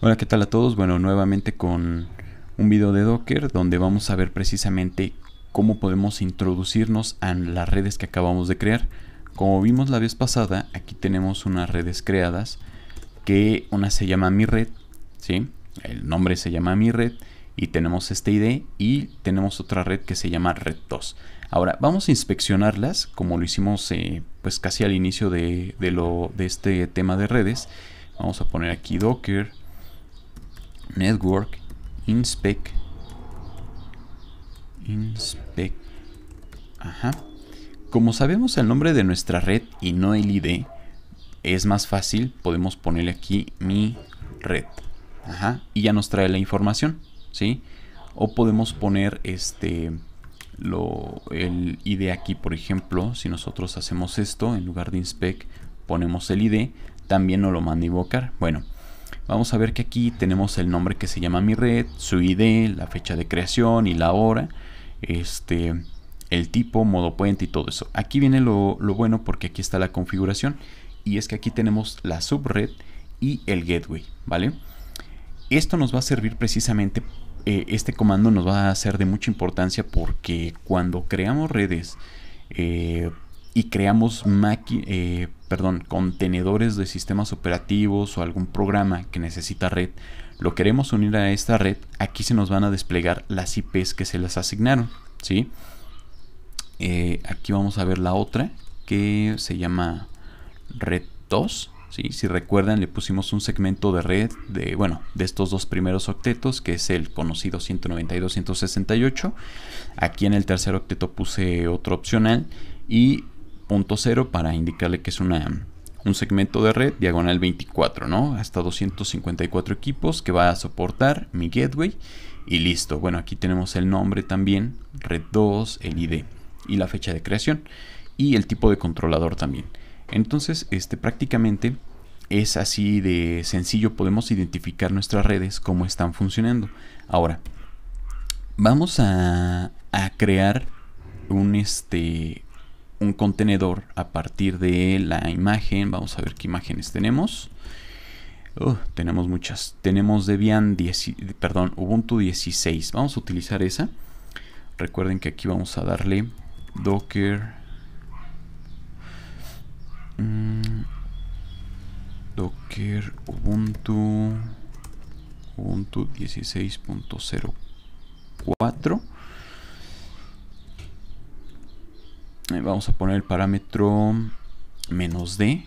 Hola, ¿qué tal a todos? Bueno, nuevamente con un video de Docker donde vamos a ver precisamente cómo podemos introducirnos a las redes que acabamos de crear. Como vimos la vez pasada, aquí tenemos unas redes creadas que una se llama mi red, ¿sí? El nombre se llama mi red y tenemos este ID y tenemos otra red que se llama red 2. Ahora vamos a inspeccionarlas como lo hicimos eh, pues casi al inicio de, lo, de este tema de redes. Vamos a poner aquí docker network inspect inspect ajá. Como sabemos el nombre de nuestra red y no el ID es más fácil podemos ponerle aquí mi red ajá y ya nos trae la información sí o podemos poner este lo, el ID aquí por ejemplo si nosotros hacemos esto en lugar de inspect ponemos el ID también nos lo manda invocar. Bueno vamos a ver que aquí tenemos el nombre que se llama mi red, su ID, la fecha de creación y la hora, este, el tipo, modo puente y todo eso. Aquí viene lo, bueno porque aquí está la configuración y es que aquí tenemos la subred y el gateway, ¿vale? Esto nos va a servir precisamente, eh, este comando nos va a ser de mucha importancia porque cuando creamos redes eh, y creamos eh, perdón, contenedores de sistemas operativos o algún programa que necesita red, lo queremos unir a esta red, aquí se nos van a desplegar las IPs que se les asignaron. ¿sí? Eh, aquí vamos a ver la otra que se llama red 2. ¿sí? Si recuerdan, le pusimos un segmento de red de, bueno, de estos dos primeros octetos, que es el conocido 192.168. Aquí en el tercer octeto puse otro opcional y punto cero para indicarle que es una, un segmento de red diagonal 24, ¿no? Hasta 254 equipos que va a soportar mi gateway y listo. Bueno, aquí tenemos el nombre también, red 2, el ID y la fecha de creación y el tipo de controlador también. Entonces, este prácticamente es así de sencillo, podemos identificar nuestras redes, cómo están funcionando. Ahora, vamos a, a crear un este un contenedor a partir de la imagen. Vamos a ver qué imágenes tenemos. Tenemos muchas. Tenemos Debian 10, perdón, Ubuntu 16. Vamos a utilizar esa. Recuerden que aquí vamos a darle Docker. Mm, Docker Ubuntu Ubuntu 16.04 vamos a poner el parámetro menos D.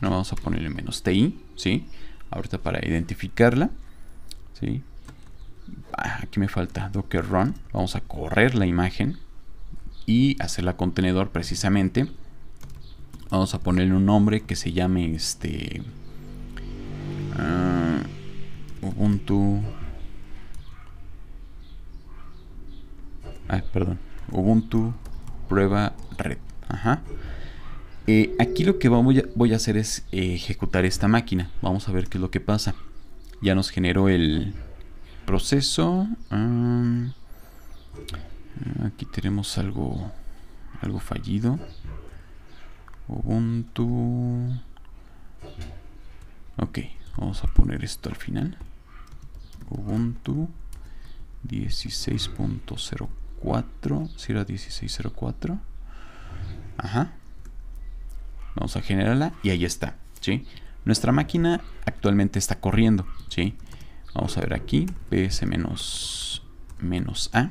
No vamos a ponerle menos TI, ¿sí? Ahorita para identificarla, ¿sí? Ah, aquí me falta docker run. Vamos a correr la imagen y hacerla contenedor precisamente. Vamos a ponerle un nombre que se llame este uh, Ubuntu. Ah, perdón. Ubuntu prueba red. Ajá. Eh, aquí lo que voy a, voy a hacer es eh, ejecutar esta máquina. Vamos a ver qué es lo que pasa. Ya nos generó el proceso. Ah, aquí tenemos algo, algo fallido. Ubuntu. Ok, vamos a poner esto al final. Ubuntu 16.04 4, si era 1604. Ajá. Vamos a generarla y ahí está, ¿sí? Nuestra máquina actualmente está corriendo, ¿sí? Vamos a ver aquí, ps menos, menos a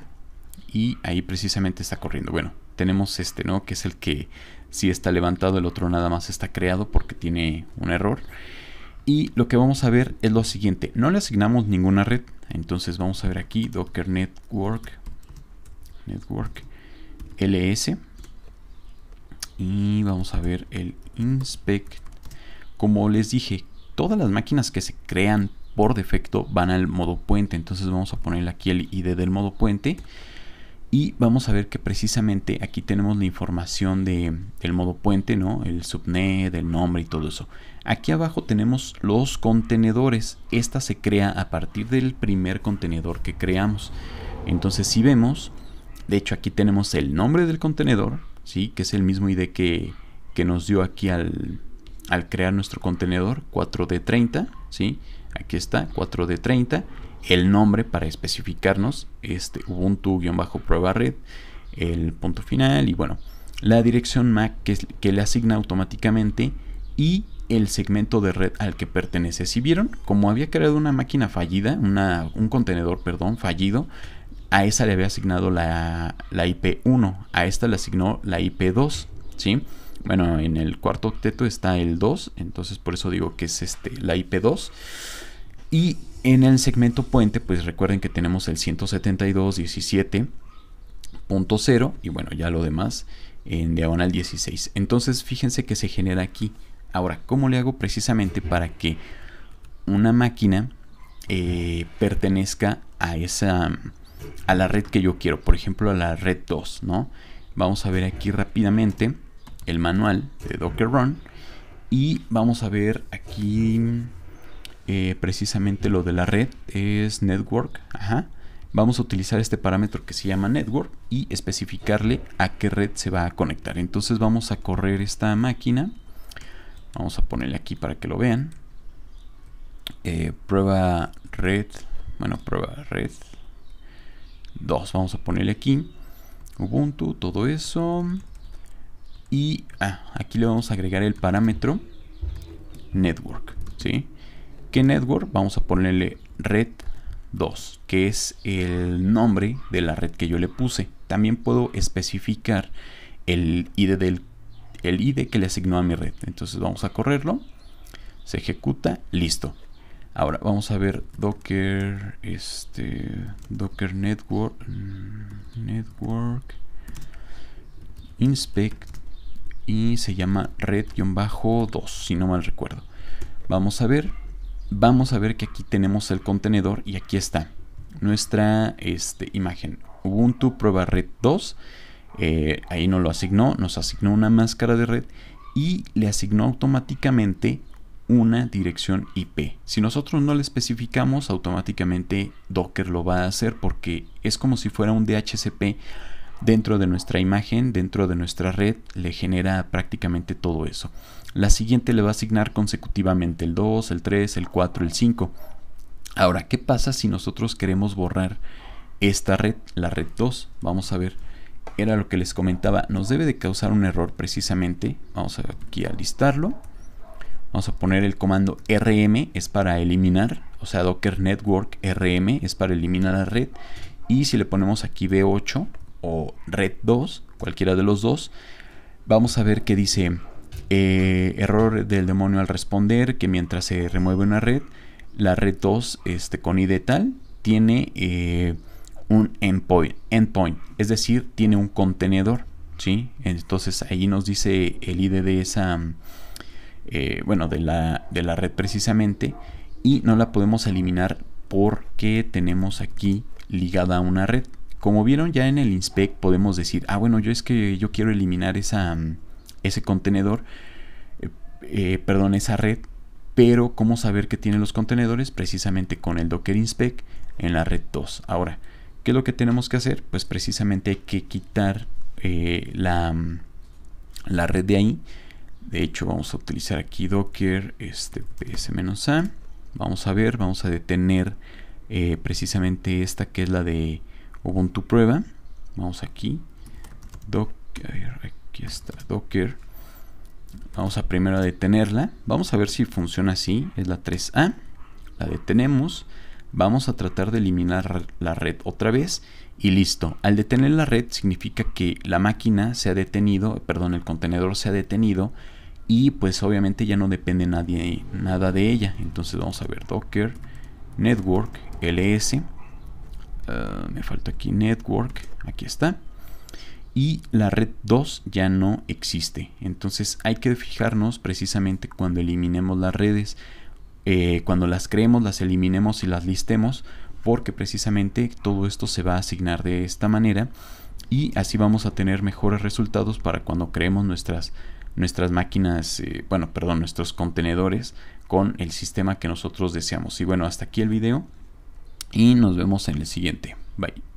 y ahí precisamente está corriendo. Bueno, tenemos este, ¿no? Que es el que sí está levantado, el otro nada más está creado porque tiene un error. Y lo que vamos a ver es lo siguiente, no le asignamos ninguna red, entonces vamos a ver aquí Docker Network network ls y vamos a ver el inspect como les dije todas las máquinas que se crean por defecto van al modo puente entonces vamos a poner aquí el id del modo puente y vamos a ver que precisamente aquí tenemos la información de, del modo puente, ¿no? El subnet, el nombre y todo eso. Aquí abajo tenemos los contenedores. Esta se crea a partir del primer contenedor que creamos. Entonces si vemos, de hecho, aquí tenemos el nombre del contenedor, ¿sí? que es el mismo ID que, nos dio aquí al, crear nuestro contenedor 4D30. ¿sí? aquí está, 4D30, el nombre para especificarnos, este Ubuntu-prueba red, el punto final y bueno, la dirección MAC que, que le asigna automáticamente y el segmento de red al que pertenece. Si vieron, como había creado una máquina fallida, un contenedor, perdón, fallido, a esa le había asignado la, la IP1, a esta le asignó la IP2, ¿sí? Bueno, en el cuarto octeto está el 2, entonces por eso digo que es este, la IP2. Y en el segmento puente, pues recuerden que tenemos el 172.17.0 y bueno, ya lo demás en diagonal 16. Entonces fíjense que se genera aquí. Ahora, ¿cómo le hago precisamente para que una máquina eh, pertenezca a esa a la red que yo quiero? Por ejemplo, a la red 2, ¿no? Vamos a ver aquí rápidamente el manual de Docker Run y vamos a ver aquí eh, precisamente lo de la red es network. Vamos a utilizar este parámetro que se llama network y especificarle a qué red se va a conectar. Entonces vamos a correr esta máquina. Vamos a ponerle aquí para que lo vean. Eh, prueba red. Bueno, prueba red 2. Vamos a ponerle aquí. Ubuntu, todo eso. Y ah, aquí le vamos a agregar el parámetro network. ¿sí? ¿Qué network? Vamos a ponerle red 2, que es el nombre de la red que yo le puse. También puedo especificar el ID, del, el ID que le asignó a mi red. Entonces vamos a correrlo. Se ejecuta, listo. Ahora vamos a ver Docker, este, Docker Network, Network, Inspect y se llama red-2, si no mal recuerdo. Vamos a ver vamos a ver que aquí tenemos el contenedor y aquí está nuestra este, imagen. Ubuntu prueba red 2. Eh, ahí no lo asignó, nos asignó una máscara de red y le asignó automáticamente una dirección IP. Si nosotros no le especificamos, automáticamente Docker lo va a hacer porque es como si fuera un DHCP dentro de nuestra imagen, dentro de nuestra red, le genera prácticamente todo eso. La siguiente le va a asignar consecutivamente el 2, el 3, el 4, el 5. Ahora, ¿qué pasa si nosotros queremos borrar esta red, la red 2? Vamos a ver, era lo que les comentaba, nos debe de causar un error precisamente. Vamos aquí a listarlo. Vamos a poner el comando rm, es para eliminar, o sea, docker network rm es para eliminar la red. Y si le ponemos aquí b8, o red 2, cualquiera de los dos, vamos a ver que dice eh, error del demonio al responder que mientras se remueve una red, la red 2 este, con ID tal tiene eh, un endpoint, endpoint, es decir, tiene un contenedor. ¿sí? Entonces ahí nos dice el ID de esa, eh, bueno, de la, de la red precisamente y no la podemos eliminar porque tenemos aquí ligada a una red. Como vieron ya en el inspect podemos decir, ah bueno, yo es que yo quiero eliminar esa, mm, ese contenedor, eh, eh, perdón, esa red, pero ¿cómo saber que tiene los contenedores? Precisamente con el docker inspect en la red 2. Ahora, ¿qué es lo que tenemos que hacer? Pues precisamente hay que quitar la, mm, la red de ahí. De hecho, vamos a utilizar aquí docker este, ps-a. Vamos a ver, vamos a detener precisamente esta que es la de Ubuntu prueba. Vamos aquí. Docker, aquí está Docker. Vamos a primero a detenerla. Vamos a ver si funciona así. Es la 3A. La detenemos. Vamos a tratar de eliminar la red otra vez. Y listo. Al detener la red significa que la máquina se ha detenido, perdón, el contenedor se ha detenido. Y pues obviamente ya no depende nadie, nada de ella. Entonces vamos a ver Docker Network LS Ah, me falta aquí network, aquí está. Y la red 2 ya no existe. Entonces hay que fijarnos precisamente cuando eliminemos las redes. Eh, cuando las creemos, las eliminemos y las listemos. Porque precisamente todo esto se va a asignar de esta manera. Y así vamos a tener mejores resultados para cuando creemos nuestras, nuestras máquinas, eh, bueno, perdón, nuestros contenedores con el sistema que nosotros deseamos. Y bueno, hasta aquí el video y nos vemos en el siguiente. Bye.